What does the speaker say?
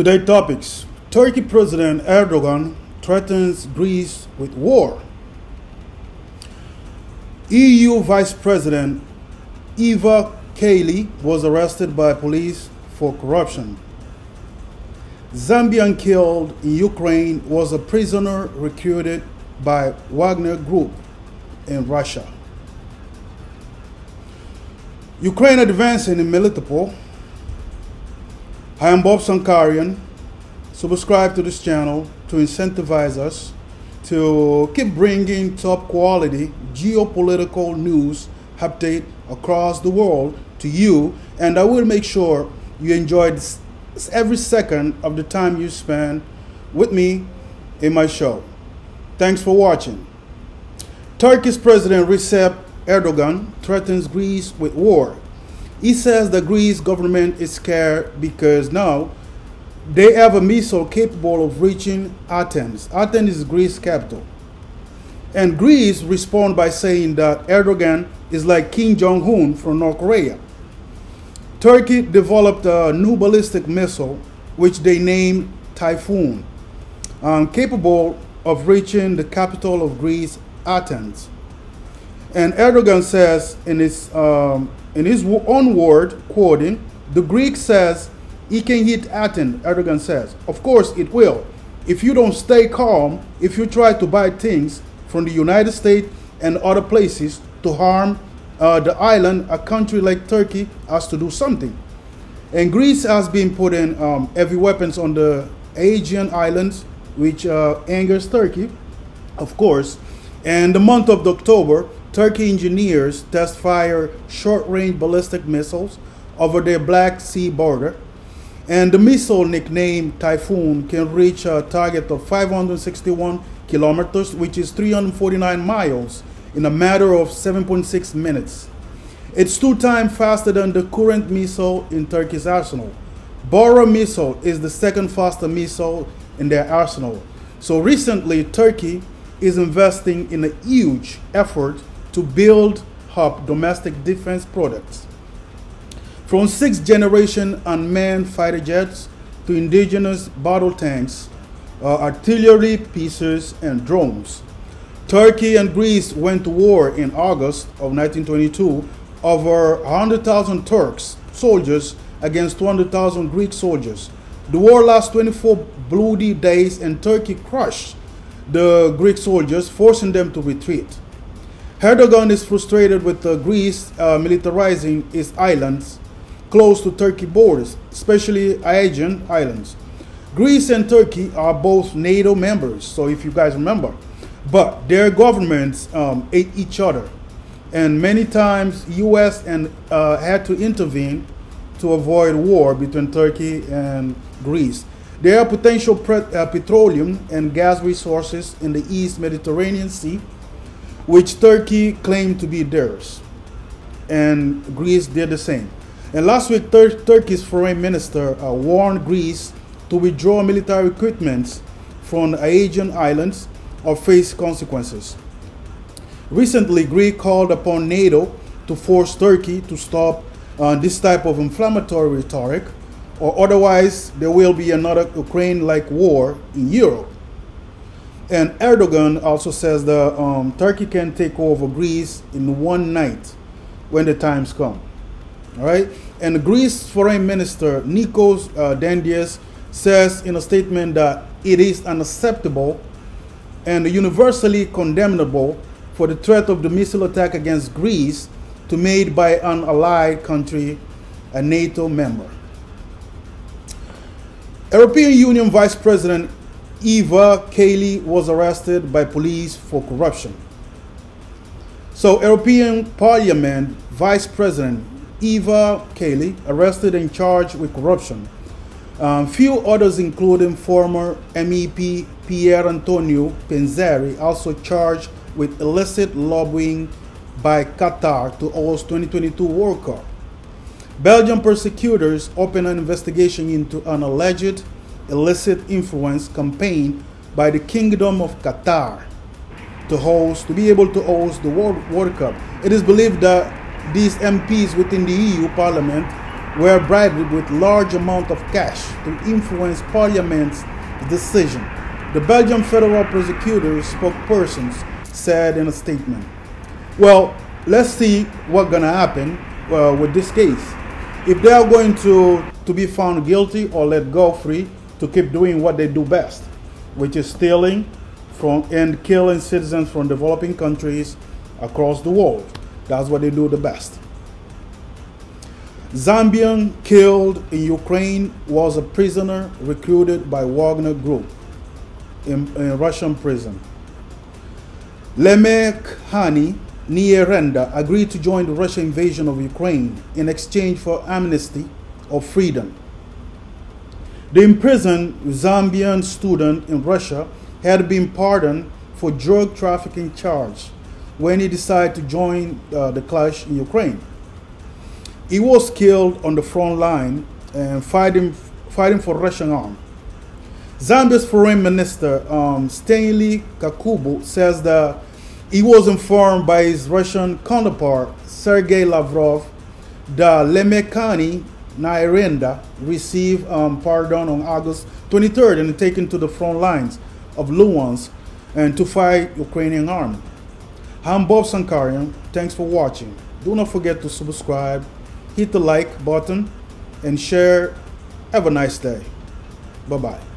Today topics Turkey President Erdogan threatens Greece with war. EU Vice President Eva Kaili was arrested by police for corruption. Zambian killed in Ukraine was a prisoner recruited by Wagner Group in Russia. Ukraine advancing in Melitopol. I am Bob Sankarian. Subscribe to this channel to incentivize us to keep bringing top quality geopolitical news update across the world to you and I will make sure you enjoy every second of the time you spend with me in my show. Thanks for watching. Turkey's President Recep Erdogan threatens Greece with war. He says the Greece government is scared because now they have a missile capable of reaching Athens. Athens is Greece's capital. And Greece respond by saying that Erdogan is like Kim Jong-un from North Korea. Turkey developed a new ballistic missile, which they named Typhoon, um, capable of reaching the capital of Greece, Athens. And Erdogan says in his, um, in his own word, quoting, the Greek says he can hit Athens, Erdogan says. Of course it will. If you don't stay calm, if you try to buy things from the United States and other places to harm uh, the island, a country like Turkey has to do something. And Greece has been putting um, heavy weapons on the Aegean Islands, which uh, angers Turkey, of course. And the month of October, Turkey engineers test fire short-range ballistic missiles over their Black Sea border. And the missile nicknamed Typhoon can reach a target of 561 kilometers, which is 349 miles, in a matter of 7.6 minutes. It's two times faster than the current missile in Turkey's arsenal. Bora missile is the second faster missile in their arsenal. So recently, Turkey is investing in a huge effort to build up domestic defense products. From sixth generation unmanned fighter jets to indigenous battle tanks, uh, artillery pieces, and drones. Turkey and Greece went to war in August of 1922 over 100,000 Turks soldiers against 200,000 Greek soldiers. The war lasted 24 bloody days and Turkey crushed the Greek soldiers, forcing them to retreat. Erdogan is frustrated with uh, Greece uh, militarizing its islands close to Turkey borders, especially Aegean islands. Greece and Turkey are both NATO members, so if you guys remember, but their governments um, ate each other, and many times U.S. and uh, had to intervene to avoid war between Turkey and Greece. There are potential uh, petroleum and gas resources in the East Mediterranean Sea, which Turkey claimed to be theirs, and Greece did the same. And last week, Tur Turkey's foreign minister uh, warned Greece to withdraw military equipment from Aegean Islands or face consequences. Recently, Greece called upon NATO to force Turkey to stop uh, this type of inflammatory rhetoric, or otherwise there will be another Ukraine-like war in Europe. And Erdogan also says that um, Turkey can take over Greece in one night when the times come. All right. And Greece Foreign Minister Nikos uh, Dendias says in a statement that it is unacceptable and universally condemnable for the threat of the missile attack against Greece to made by an allied country, a NATO member. European Union Vice President Eva Kaili was arrested by police for corruption. So European Parliament Vice President Eva Kaili arrested and charged with corruption um, few others, including former MEP Pier Antonio Panzeri, also charged with illicit lobbying by Qatar to host 2022 World Cup. Belgian prosecutors opened an investigation into an alleged illicit influence campaign by the Kingdom of Qatar to host, to be able to host the World, World Cup. It is believed that these MPs within the EU Parliament were bribed with large amount of cash to influence Parliament's decision. The Belgian federal prosecutor's spokesperson said in a statement. Well, let's see what's gonna happen uh, with this case. If they are going to, to be found guilty or let go free to keep doing what they do best, which is stealing from and killing citizens from developing countries across the world. That's what they do the best. Zambian killed in Ukraine was a prisoner recruited by Wagner Group in, in Russian prison. Lemek Hani Nierenda agreed to join the Russian invasion of Ukraine in exchange for amnesty or freedom. The imprisoned Zambian student in Russia had been pardoned for drug trafficking charge when he decided to join uh, the clash in Ukraine. He was killed on the front line and fighting, fighting for Russian army. Zambia's foreign minister, um, Stanley Kakubo, says that he was informed by his Russian counterpart, Sergei Lavrov, that Lemekhani Nyirenda received um, pardon on August 23rd and taken to the front lines of Luhansk and to fight Ukrainian army. I'm Bob Sankarian. Thanks for watching. Do not forget to subscribe hit the like button and share. Have a nice day. Bye bye.